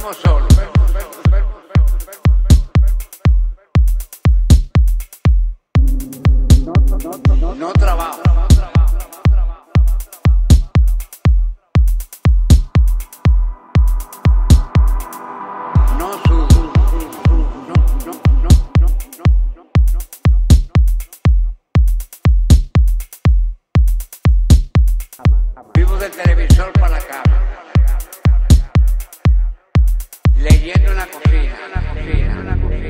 duermo solo. No trabajo. No, no, no, no, no, no. Vivo del televisor para la cama. En la cocina, en la cocina, la cocina,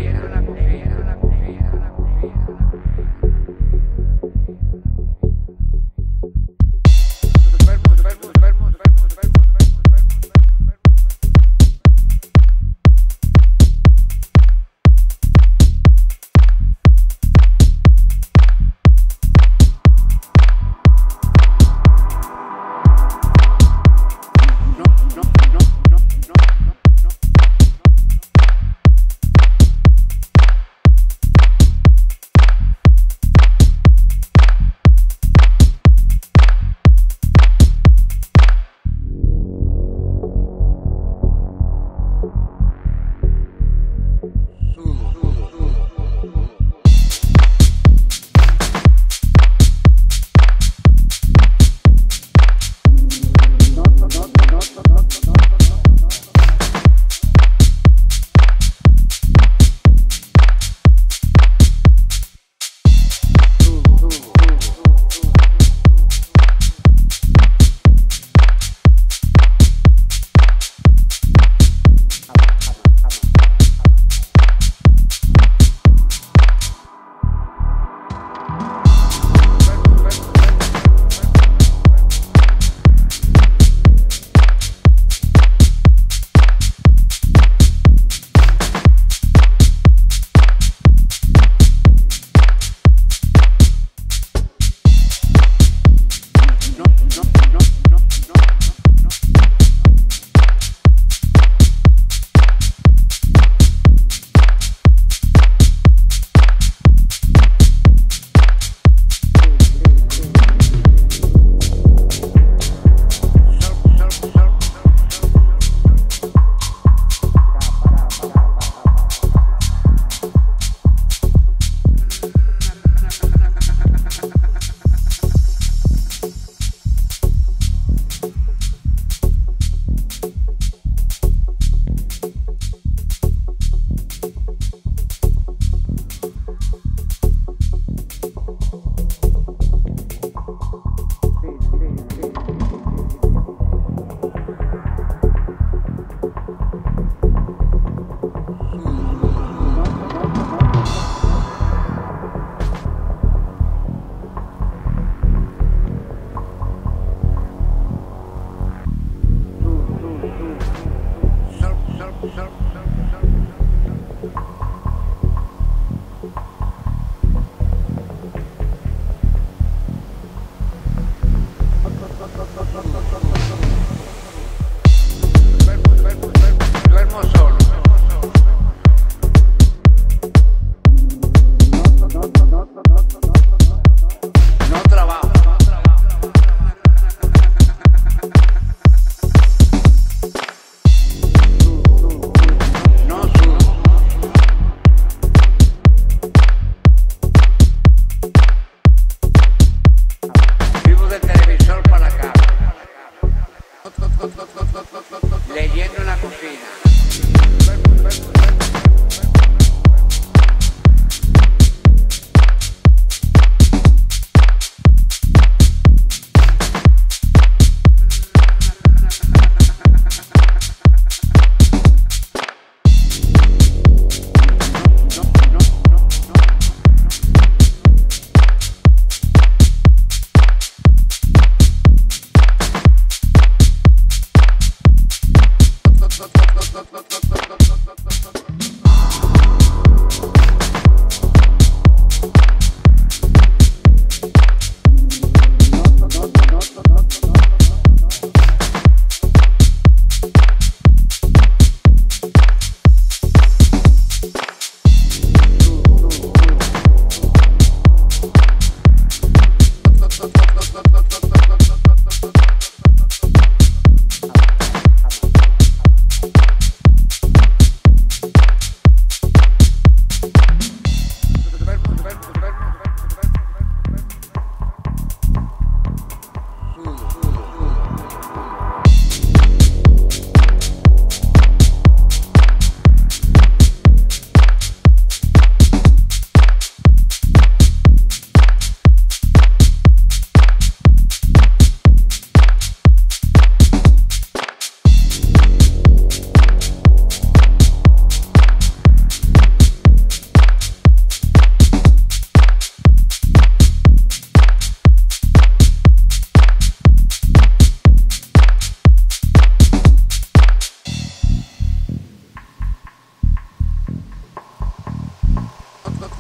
Leyendo en la cocina.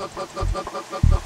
Bye.